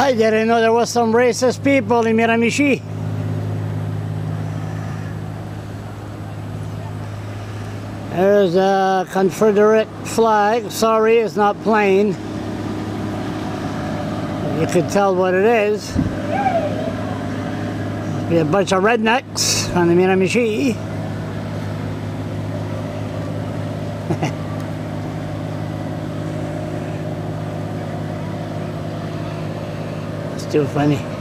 I didn't know there was some racist people in Miramichi. There's a Confederate flag. Sorry, it's not plain. You can tell what it is. Be a bunch of rednecks on the Miramichi. still funny.